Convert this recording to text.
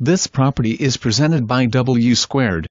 This property is presented by W Squared.